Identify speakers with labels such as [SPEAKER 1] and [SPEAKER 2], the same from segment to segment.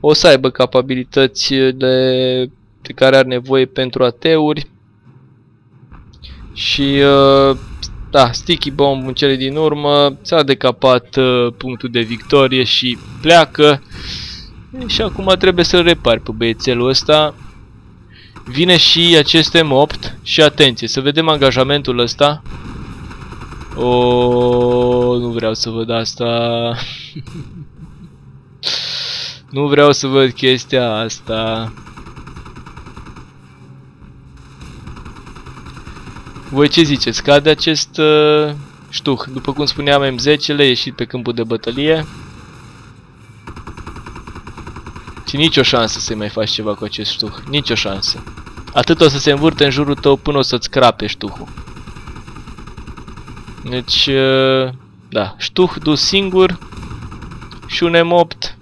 [SPEAKER 1] o să aibă capabilitățile de care are nevoie pentru ateuri. Și uh, da, Sticky Bomb în cele din urmă ți-a decapat uh, punctul de victorie și pleacă. Și acum trebuie să-l repari pe băiețelul ăsta. Vine și acest M8 și atenție, să vedem angajamentul ăsta. O, nu vreau să văd asta nu vreau să văd chestia asta Voi ce ziceți? Cade acest uh, ștuh? După cum spuneam, M10-le ieșit pe câmpul de bătălie. Și nicio șansă să-i mai faci ceva cu acest ștuh. Nicio șansă. Atât o să se învârte în jurul tău până o să-ți crape ștuhul. Deci, uh, da, ștuh dus singur și un M8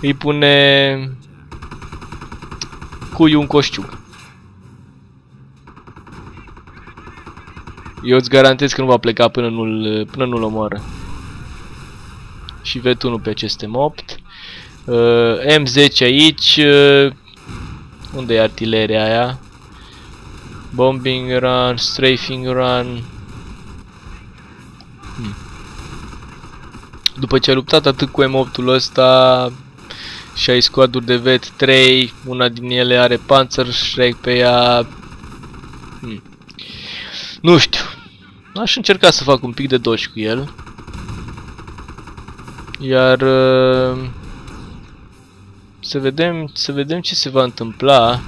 [SPEAKER 1] îi pune cui un coșciuc. Eu îți garantez că nu va pleca până nu-l până nu-l omoară. Și vetunul pe aceste M8. Uh, M10 aici. Uh, unde e artileria aia? Bombing run, strafing run. Hmm. După ce a luptat atât cu M8-ul ăsta și ai squaduri de vet 3, una din ele are Panzer Shrek pe ea. Hmm. Nu știu. Aș încerca să fac un pic de doci cu el. Iar uh, să vedem, să vedem ce se va întâmpla.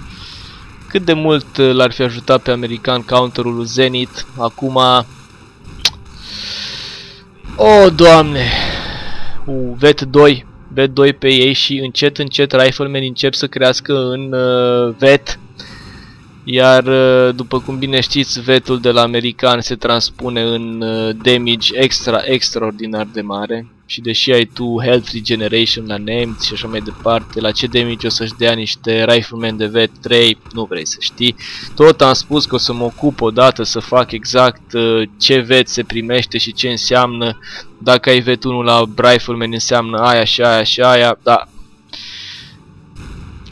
[SPEAKER 1] Cât de mult uh, l-ar fi ajutat pe american counterul lui Zenith. Acum... O, oh, doamne! U, vet 2. Vet 2 pe ei și încet, încet riflemen încep să crească în uh, vet. Iar, uh, după cum bine știți, vetul de la american se transpune în uh, damage extra, extraordinar de mare. Și deși ai tu health regeneration la nemți și așa mai departe, la ce damage o să-și dea niște riflemen de vet 3, nu vrei să știi. Tot am spus că o să mă ocup odată să fac exact uh, ce vet se primește și ce înseamnă. Dacă ai vet 1 la rifleman înseamnă aia și aia și aia, da,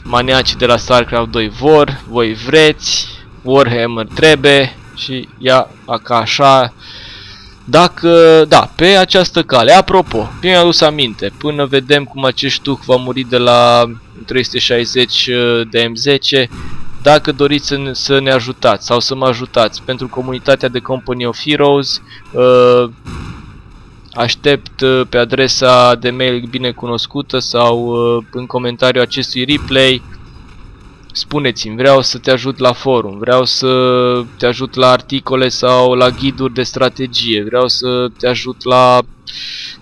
[SPEAKER 1] maniacii de la StarCraft 2 vor, voi vreți, Warhammer trebuie și ia ca așa. Dacă, da, pe această cale, apropo, mi a adus aminte, până vedem cum acest tuc va muri de la 360 uh, de M10, dacă doriți să ne, să ne ajutați sau să mă ajutați pentru comunitatea de Company of Heroes, uh, Aștept uh, pe adresa de mail bine cunoscută sau uh, în comentariu acestui replay Spuneți-mi, vreau să te ajut la forum, vreau să te ajut la articole sau la ghiduri de strategie, vreau să te ajut la,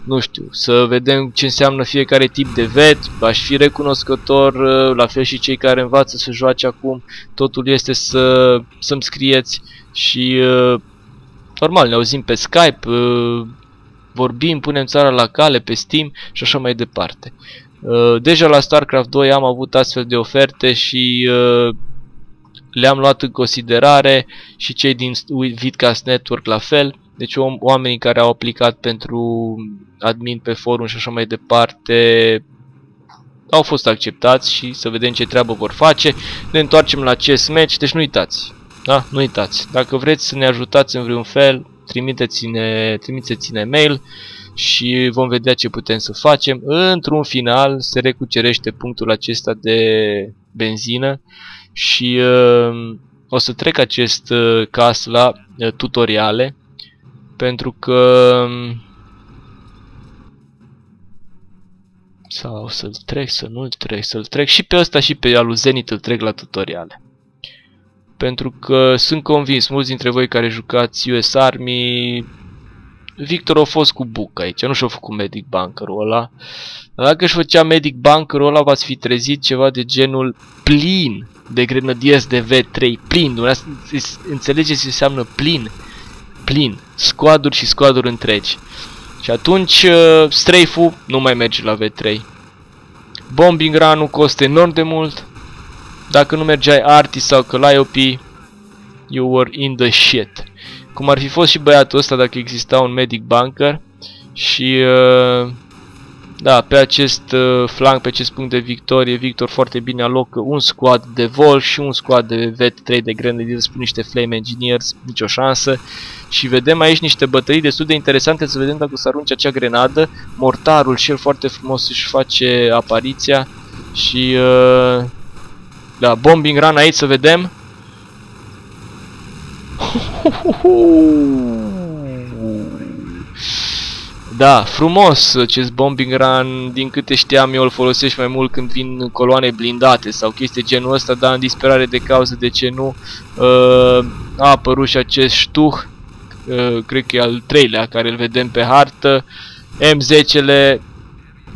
[SPEAKER 1] nu știu, să vedem ce înseamnă fiecare tip de vet, aș fi recunoscător, uh, la fel și cei care învață să joace acum, totul este să, să-mi scrieți și normal, ne auzim pe Skype, vorbim, punem țara la cale pe Steam și așa mai departe. Uh, deja la StarCraft 2 am avut astfel de oferte și uh, le-am luat în considerare și cei din Vidcast Network la fel. Deci oamenii care au aplicat pentru admin pe forum și așa mai departe au fost acceptați și să vedem ce treabă vor face. Ne întoarcem la acest match, deci nu uitați. Da? Nu uitați. Dacă vreți să ne ajutați în vreun fel, trimiteți-ne trimiteți -ne mail și vom vedea ce putem să facem. Într-un final se recucerește punctul acesta de benzină și uh, o să trec acest uh, caz la uh, tutoriale pentru că um, sau să-l trec, să nu-l trec, să-l trec și pe ăsta și pe alu Zenith îl trec la tutoriale pentru că sunt convins, mulți dintre voi care jucați US Army, Victor a fost cu buc aici, nu și-a făcut Medic Bunker-ul ăla. Dacă își făcea Medic Bunker-ul ăla, v-ați fi trezit ceva de genul plin de grenadiers de V3, plin, înțelegeți ce înseamnă plin? Plin, scoaduri și scoaduri întregi. Și atunci uh, strafe-ul nu mai merge la V3. Bombing run-ul costă enorm de mult, dacă nu mergeai Arti sau Calliope, you were in the shit. Cum ar fi fost și băiatul ăsta dacă exista un medic bunker și uh, Da, pe acest uh, flank, pe acest punct de victorie, Victor foarte bine alocă un squad de Vol și un squad de Vet 3 de Grenadiers cu niște Flame Engineers, nicio șansă. Și vedem aici niște bătălii destul de interesante, să vedem dacă să arunce acea grenadă. Mortarul și el foarte frumos își face apariția și... Uh, da, bombing run aici să vedem. Da, frumos acest bombing run, din câte știam eu îl folosești mai mult când vin coloane blindate sau chestii genul ăsta, dar în disperare de cauză de ce nu? Uh, a apărut și acest ștuh, uh, cred că e al treilea care îl vedem pe hartă, M10-le,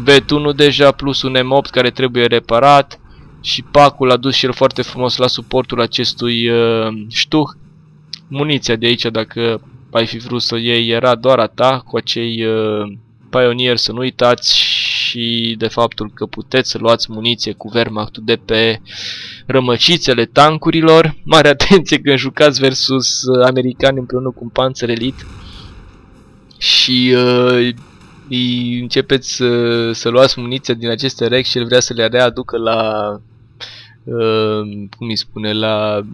[SPEAKER 1] V1 deja plus un M8 care trebuie reparat și pacul a dus și el foarte frumos la suportul acestui uh, ștuh. Muniția de aici, dacă ai fi vrut să iei era doar a ta cu acei uh, Pioneer, să nu uitați și de faptul că puteți să luați muniție cu wehrmacht de pe rămășițele tancurilor. Mare atenție când jucați versus uh, americani împreună cu un Panzer Elite și uh, începeți uh, să luați muniția din aceste rex și el vrea să le readucă la uh, cum îi spune, la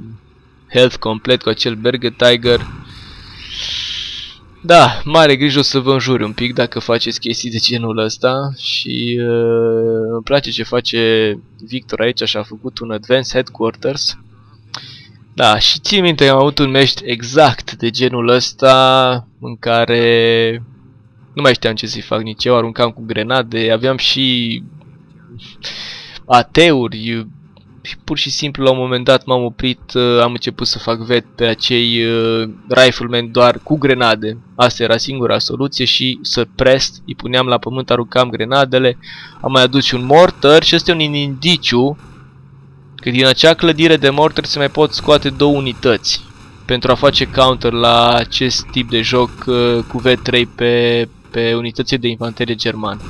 [SPEAKER 1] health complet cu acel Berger Tiger da, mare grijă o să vă înjuri un pic dacă faceți chestii de genul ăsta și uh, îmi place ce face Victor aici și a făcut un Advanced Headquarters. Da, și țin minte că am avut un mești exact de genul ăsta în care nu mai știam ce să-i fac nici eu, aruncam cu grenade, aveam și ateuri, și pur și simplu la un moment dat m-am oprit, uh, am început să fac vet pe acei uh, riflemen doar cu grenade. Asta era singura soluție și să prest, îi puneam la pământ, aruncam grenadele, am mai adus și un mortar și este un indiciu că din acea clădire de mortar se mai pot scoate două unități pentru a face counter la acest tip de joc uh, cu V3 pe, pe unitățile de infanterie german.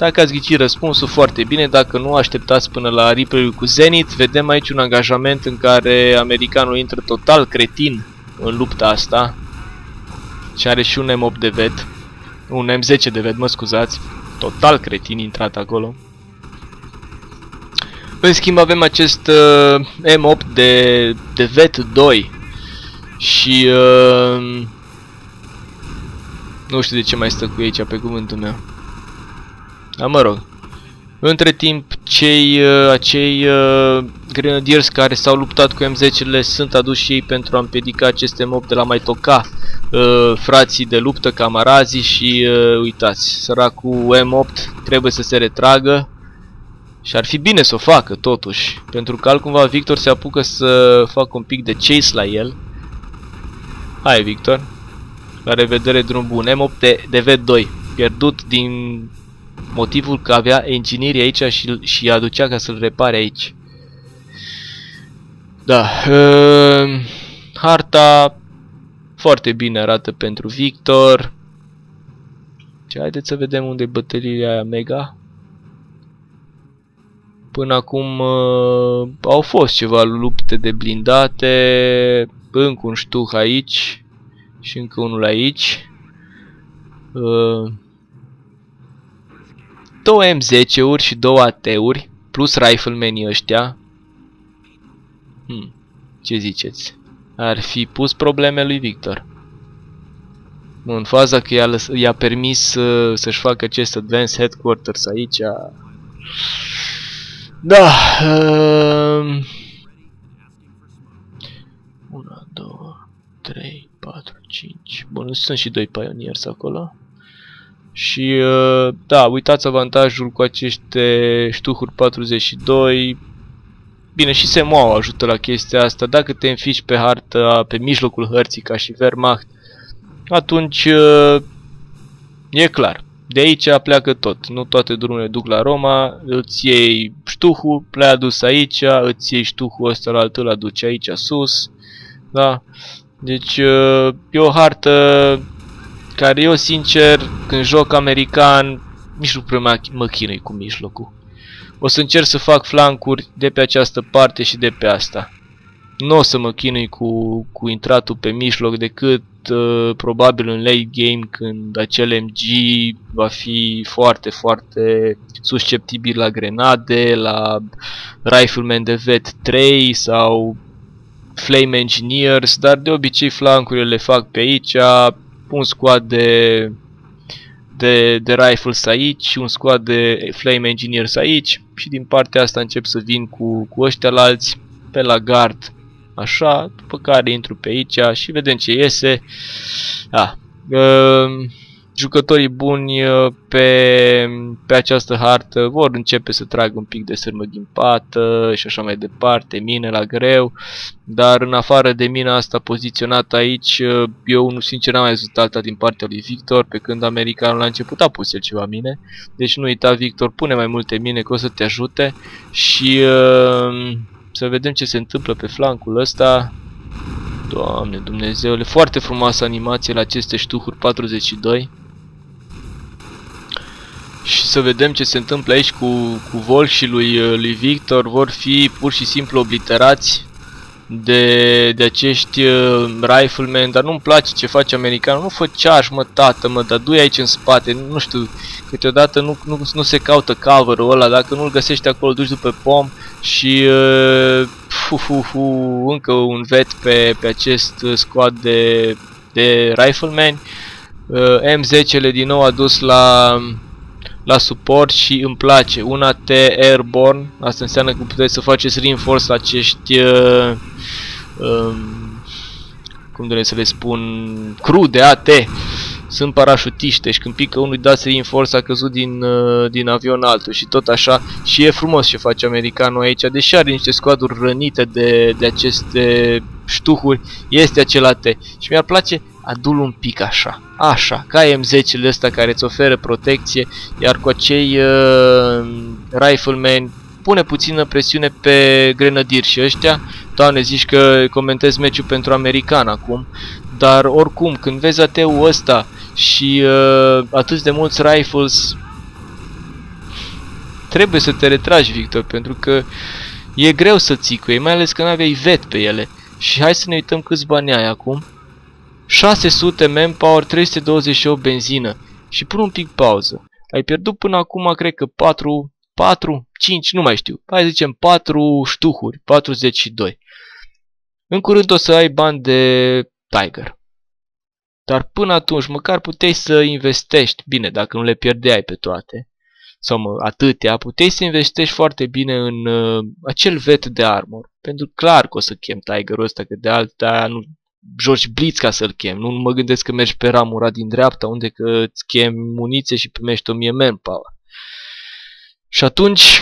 [SPEAKER 1] Dacă ați ghicit răspunsul, foarte bine. Dacă nu, așteptați până la replay cu Zenith. Vedem aici un angajament în care americanul intră total cretin în lupta asta. Și are și un M8 de vet. Un M10 de vet, mă scuzați. Total cretin intrat acolo. În schimb avem acest uh, M8 de, de vet 2. Și... Uh, nu știu de ce mai stă cu aici pe cuvântul meu. Dar mă rog. Între timp, cei, uh, acei uh, grenadiers care s-au luptat cu M10-le sunt aduși și ei pentru a împiedica aceste mob de la mai toca uh, frații de luptă, camarazii și uh, uitați, săracul M8 trebuie să se retragă și ar fi bine să o facă totuși, pentru că altcumva Victor se apucă să facă un pic de chase la el. Hai Victor, la revedere drum bun, M8 de, de V2, pierdut din motivul că avea engineeri aici și, și aducea ca să-l repare aici. Da, uh, harta foarte bine arată pentru Victor. Ce haideți să vedem unde e bătălia aia mega. Până acum uh, au fost ceva lupte de blindate, încă un ștuh aici și încă unul aici. Uh, două M10-uri și două AT-uri, plus riflemenii ăștia. Hmm, ce ziceți? Ar fi pus probleme lui Victor. În faza că i-a, permis să, să-și facă acest Advanced Headquarters aici. Da. Uh... 1, 2, 3, 4, 5. Bun, sunt și doi Pioneers acolo. Și uh, da, uitați avantajul cu aceste ștuhuri 42. Bine, și Semoau ajută la chestia asta. Dacă te înfici pe hartă, pe mijlocul hărții ca și Wehrmacht, atunci uh, e clar. De aici pleacă tot. Nu toate drumurile duc la Roma, îți iei ștuhul, plea dus aici, îți iei ștuhul ăsta la altul, îl aduci aici sus. Da? Deci uh, e o hartă care eu, sincer, când joc american, nici nu prea mă chinui cu mijlocul. O să încerc să fac flancuri de pe această parte și de pe asta. Nu o să mă chinui cu, cu intratul pe mijloc decât uh, probabil în late game când acel MG va fi foarte, foarte susceptibil la grenade, la Rifleman de Vet 3 sau Flame Engineers, dar de obicei flancurile le fac pe aici, un squad de, de, de rifles aici, un squad de Flame Engineers aici și din partea asta încep să vin cu, cu ăștia la alți pe la guard așa, după care intru pe aici și vedem ce iese. Ah, uh, jucătorii buni uh, pe, pe această hartă vor începe să tragă un pic de sârmă pată și așa mai departe, mine la greu, dar în afară de mina asta poziționată aici, uh, eu nu sincer n-am mai văzut alta din partea lui Victor, pe când americanul la început a pus el ceva mine, deci nu uita Victor, pune mai multe mine că o să te ajute și uh, să vedem ce se întâmplă pe flancul ăsta. Doamne Dumnezeule, foarte frumoasă animație la aceste ștuhuri 42 și să vedem ce se întâmplă aici cu, cu Vol și lui, uh, lui Victor. Vor fi pur și simplu obliterați de, de acești uh, riflemen, dar nu-mi place ce face americanul. Nu fă ceaș, mă, tată, mă, dar du aici în spate. Nu știu, câteodată nu, nu, nu se caută cover-ul ăla. Dacă nu-l găsești acolo, duci după pom și uh, fu, fu, fu, încă un vet pe, pe acest squad de, de riflemen. Uh, M10-le din nou a dus la la suport și îmi place. Una T Airborne, asta înseamnă că puteți să faceți reinforce la acești uh, um, cum doresc să le spun cru de AT. Sunt parașutiști, deci când pică unul dați reinforce a căzut din, uh, din avion altul și tot așa. Și e frumos ce face americanul aici, deși are niște scoaduri rănite de, de aceste ștuhuri, este acela T. Și mi-ar place adul un pic așa, așa, ca M10-le ăsta care îți oferă protecție, iar cu acei uh, riflemen pune puțină presiune pe grenadier și ăștia, doamne zici că comentez meciul pentru american acum, dar oricum când vezi AT-ul ăsta și uh, atât de mulți rifles, trebuie să te retragi Victor, pentru că e greu să ții cu ei, mai ales că nu aveai vet pe ele. Și hai să ne uităm câți bani ai acum. 600 manpower, 328 benzină. Și pun un pic pauză. Ai pierdut până acum, cred că 4, 4, 5, nu mai știu. Hai zicem 4 ștuhuri, 42. În curând o să ai bani de Tiger. Dar până atunci, măcar puteai să investești, bine, dacă nu le pierdeai pe toate, sau mă, atâtea, puteai să investești foarte bine în uh, acel vet de armor. Pentru clar că o să chem Tigerul ăsta, că de alta nu joci blitz ca să-l chem. Nu mă gândesc că mergi pe ramura din dreapta, unde că îți chem muniție și primești 1000 manpower. Și atunci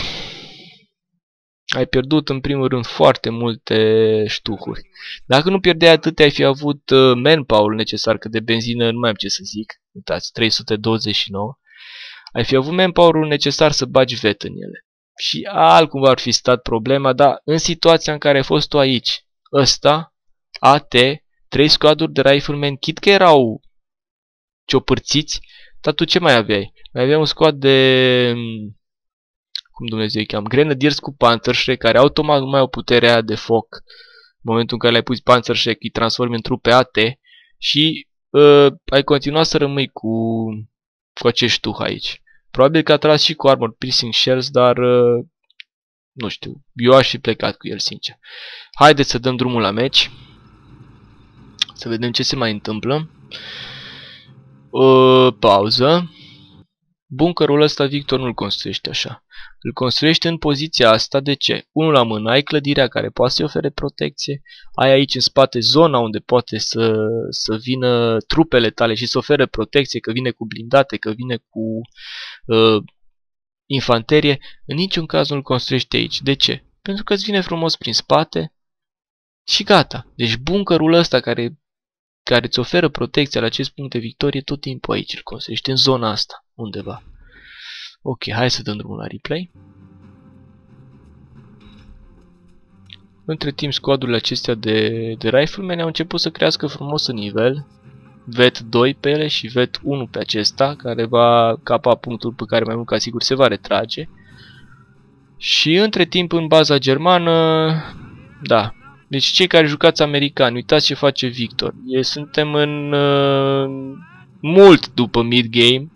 [SPEAKER 1] ai pierdut în primul rând foarte multe ștucuri. Dacă nu pierdeai atât, ai fi avut uh, manpower necesar, că de benzină nu mai am ce să zic. Uitați, 329. Ai fi avut manpower necesar să bagi vet în ele. Și altcumva ar fi stat problema, dar în situația în care ai fost tu aici, ăsta, AT, trei squaduri de riflemen, chit că erau ciopărțiți, dar tu ce mai aveai? Mai aveai un squad de... cum Dumnezeu îi cheam? Grenadiers cu Panzerschreck, care automat nu mai au puterea de foc. În momentul în care le-ai pus Panzerschreck, îi transformi în trupe AT și uh, ai continuat să rămâi cu, cu acești tuh aici. Probabil că a tras și cu Armor Piercing Shells, dar uh, nu știu, eu aș fi plecat cu el, sincer. Haideți să dăm drumul la meci. Să vedem ce se mai întâmplă. Uh, pauză. Bunkerul ăsta Victor nu-l construiește așa. Îl construiește în poziția asta, de ce? Unul la mână, ai clădirea care poate să-i ofere protecție, ai aici în spate zona unde poate să, să vină trupele tale și să ofere protecție, că vine cu blindate, că vine cu uh, infanterie, în niciun caz nu-l construiește aici. De ce? Pentru că îți vine frumos prin spate și gata. Deci bunkerul ăsta care care îți oferă protecția la acest punct de victorie tot timpul aici îl construiești, în zona asta, undeva. Ok, hai să dăm drumul la replay. Între timp, squadurile acestea de, de riflemen au început să crească frumos în nivel. Vet 2 pe ele și Vet 1 pe acesta, care va capa punctul pe care mai mult ca sigur se va retrage. Și între timp, în baza germană, da, Deci cei care jucați americani, uitați ce face Victor. E, suntem în uh, mult după mid-game